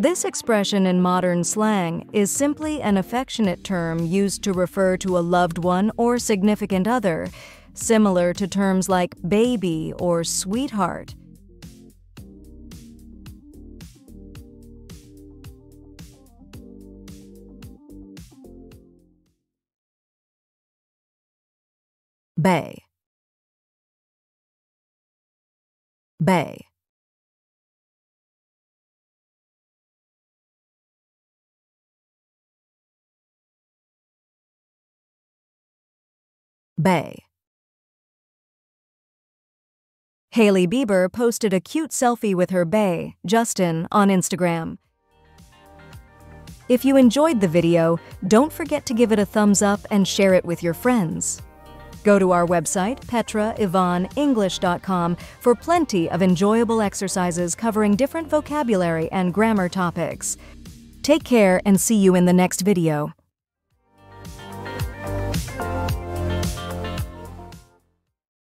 This expression in modern slang is simply an affectionate term used to refer to a loved one or significant other, similar to terms like baby or sweetheart. Bae Bae Bae Hailey Bieber posted a cute selfie with her bae, Justin, on Instagram. If you enjoyed the video, don't forget to give it a thumbs up and share it with your friends. Go to our website, petrayvonneenglish.com, for plenty of enjoyable exercises covering different vocabulary and grammar topics. Take care and see you in the next video.